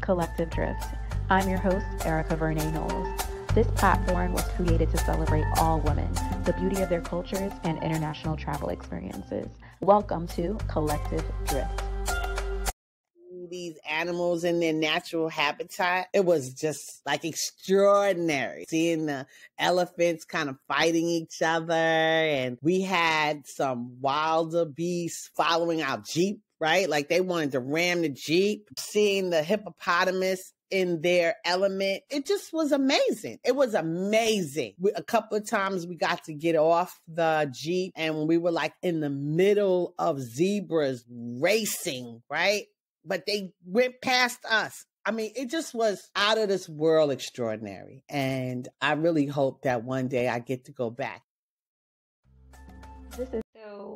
Collective Drift. I'm your host, Erica Vernay Knowles. This platform was created to celebrate all women, the beauty of their cultures, and international travel experiences. Welcome to Collective Drift. These animals in their natural habitat, it was just like extraordinary seeing the elephants kind of fighting each other. And we had some wildebeests following our Jeep right? Like they wanted to ram the Jeep, seeing the hippopotamus in their element. It just was amazing. It was amazing. We, a couple of times we got to get off the Jeep and we were like in the middle of zebras racing, right? But they went past us. I mean, it just was out of this world extraordinary. And I really hope that one day I get to go back. This is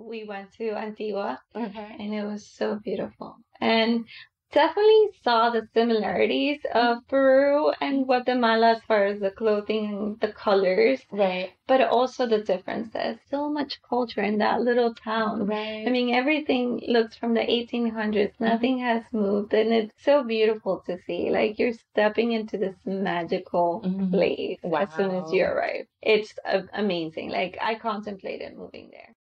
we went to Antigua mm-hmm. and it was so beautiful. And definitely saw the similarities of Peru and Guatemala as far as the clothing and the colors. Right. But also the differences. So much culture in that little town. Right. I mean, everything looks from the 1800s. Mm-hmm. Nothing has moved. And it's so beautiful to see. Like you're stepping into this magical mm-hmm. place wow. as soon as you arrive. It's amazing. Like I contemplated moving there.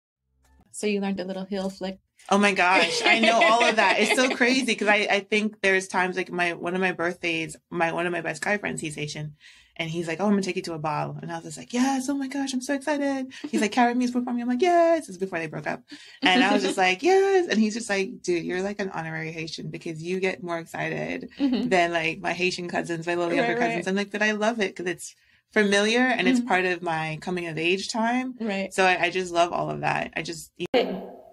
So you learned a little heel flick. Oh my gosh, I know all of that. It's so crazy because I, I think there's times like my one of my birthdays, my one of my best guy friends, he's Haitian, and he's like, "Oh, I'm gonna take you to a ball," and I was just like, "Yes! Oh my gosh, I'm so excited." He's like, "Carimi is performing." I'm like, "Yes!" This is before they broke up, and I was just like, "Yes!" And he's just like, "Dude, you're like an honorary Haitian because you get more excited mm-hmm. than like my Haitian cousins, my little younger right, cousins." Right. I'm like, "But I love it because it's." Familiar and it's mm-hmm. part of my coming of age time. Right. So I, I just love all of that. I just.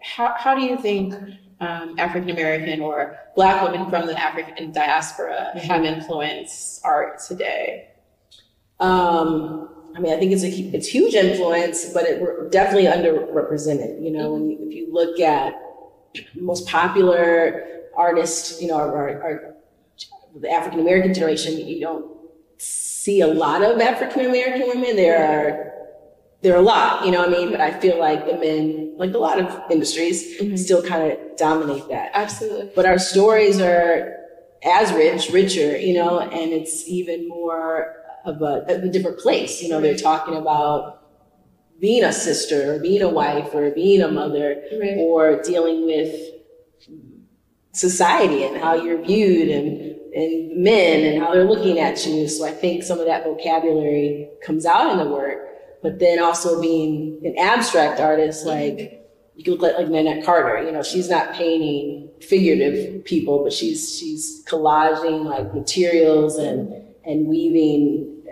How, how do you think um, African American or Black women from the African diaspora mm-hmm. have influenced art today? Um, I mean, I think it's a it's huge influence, but it, we're definitely underrepresented. You know, when you, if you look at most popular artists, you know, our the African American generation, you don't see a lot of African American women. There are there are a lot, you know what I mean? But I feel like the men, like a lot of industries, mm-hmm. still kind of dominate that. Absolutely. But our stories are as rich, richer, you know, and it's even more of a, a different place. You know, they're talking about being a sister or being a wife or being a mother right. or dealing with society and how you're viewed and and men and how they're looking at you. So I think some of that vocabulary comes out in the work. But then also being an abstract artist, like you can look like, like Nanette Carter. You know, she's not painting figurative people, but she's she's collaging like materials and and weaving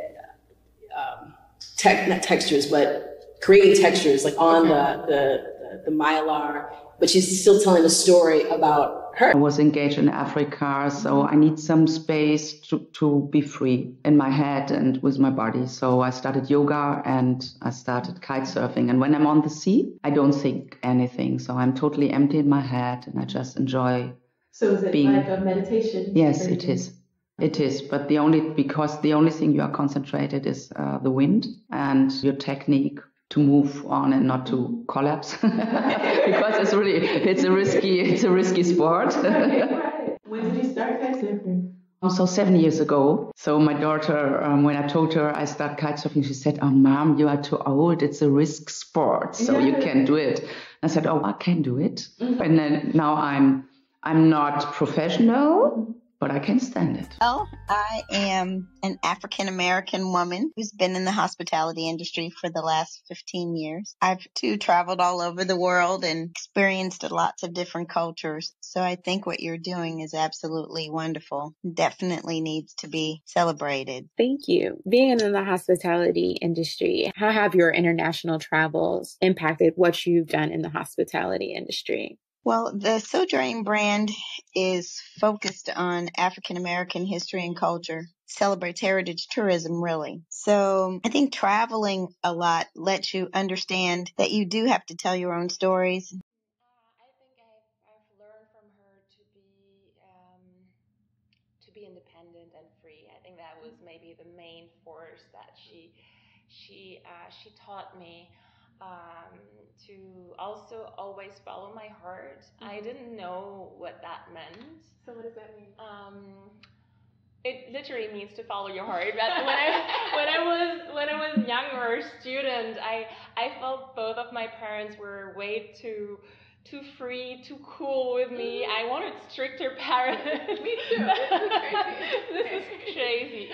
um, te- not textures, but creating textures like on the, the the mylar. But she's still telling a story about her. I was engaged in Africa, so I need some space to, to be free in my head and with my body. So I started yoga and I started kite surfing. And when I'm on the sea, I don't think anything. So I'm totally empty in my head and I just enjoy. So is it being, like a meditation? Yes, it is. It is, but the only because the only thing you are concentrated is uh, the wind and your technique to move on and not to collapse because it's really it's a risky it's a risky sport. when did you start kitesurfing? So seven years ago. So my daughter, um, when I told her I start kitesurfing, she said, "Oh, mom, you are too old. It's a risk sport, so you can't do it." I said, "Oh, I can do it." Mm-hmm. And then now I'm I'm not professional, but I can stand it. Well, I am an African American woman who's been in the hospitality industry for the last 15 years. I've too traveled all over the world and experienced lots of different cultures. So I think what you're doing is absolutely wonderful. Definitely needs to be celebrated. Thank you. Being in the hospitality industry, how have your international travels impacted what you've done in the hospitality industry? Well, the Sojourning brand is focused on African American history and culture, celebrates heritage tourism, really. So I think traveling a lot lets you understand that you do have to tell your own stories. Uh, I think I've, I've learned from her to be um, to be independent and free. I think that was maybe the main force that she she uh, she taught me um, to also always follow my heart. Mm-hmm. I didn't know what that meant. So what does that mean? Um, it literally means to follow your heart. But when I when I was when I was younger student, I I felt both of my parents were way too too free, too cool with me. Mm-hmm. I wanted stricter parents. me too. this is crazy.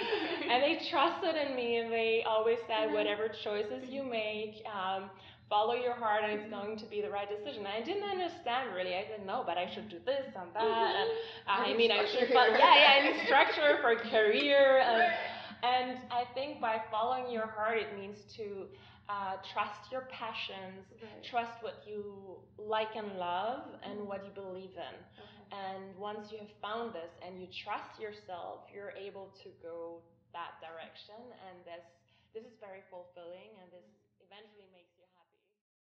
and they trusted in me, and they always said, mm-hmm. whatever choices you make. Um, follow your heart and it's going to be the right decision. I didn't understand really. I said, no, but I should do this and that. Mm-hmm. And uh, I mean, I should, follow, yeah, yeah, and structure for career. And, and I think by following your heart, it means to uh, trust your passions, right. trust what you like and love, and mm-hmm. what you believe in. Okay. And once you have found this and you trust yourself, you're able to go that direction. And this, this is very fulfilling and this eventually makes